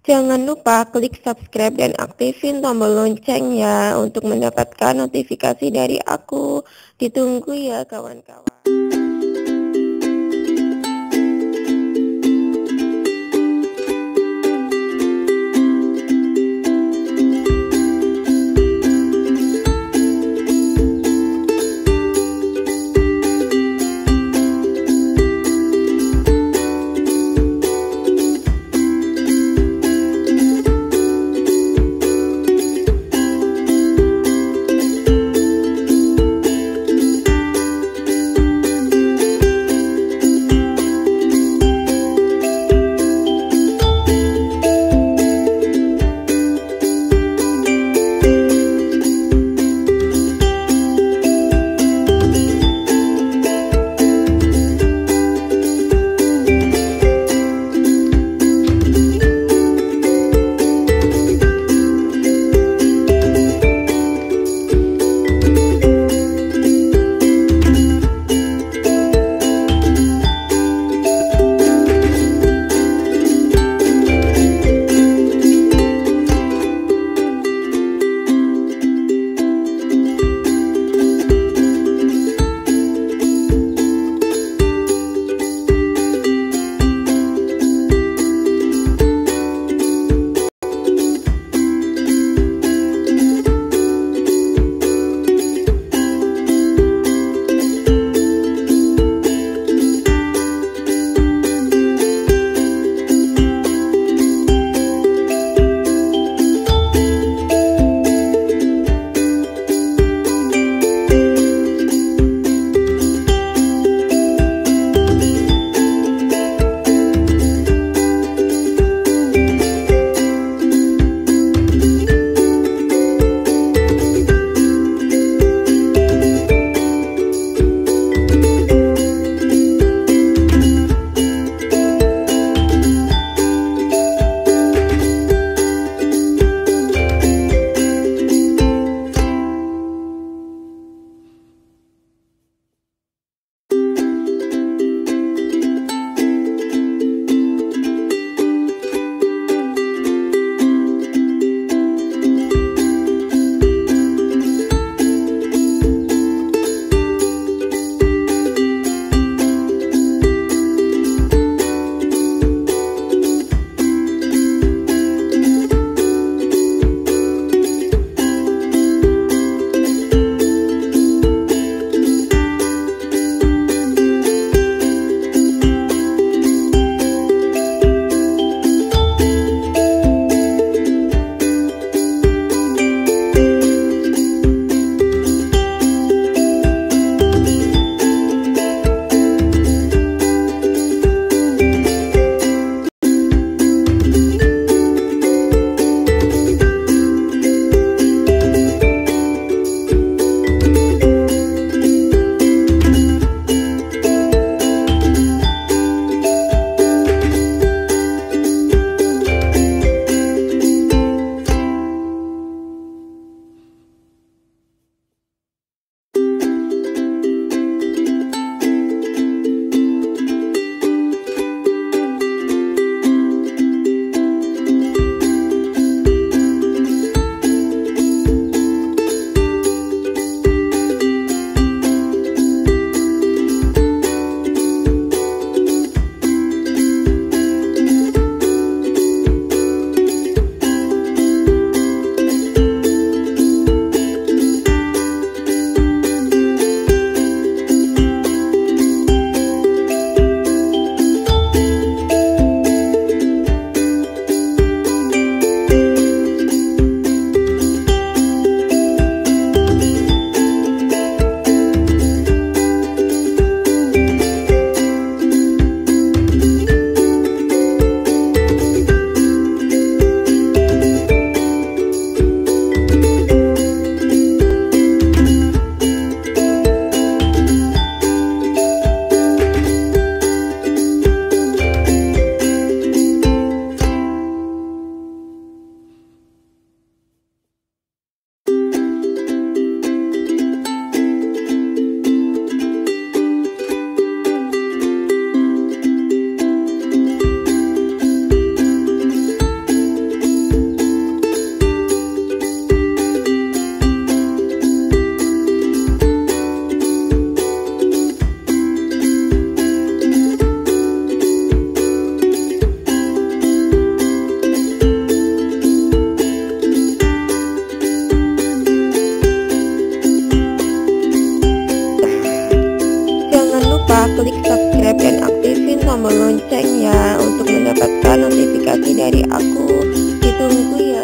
Jangan lupa klik subscribe dan aktifin tombol lonceng ya untuk mendapatkan notifikasi dari aku. Ditunggu ya kawan-kawan. Klik subscribe dan aktifin tombol lonceng ya untuk mendapatkan notifikasi dari aku. Ditunggu ya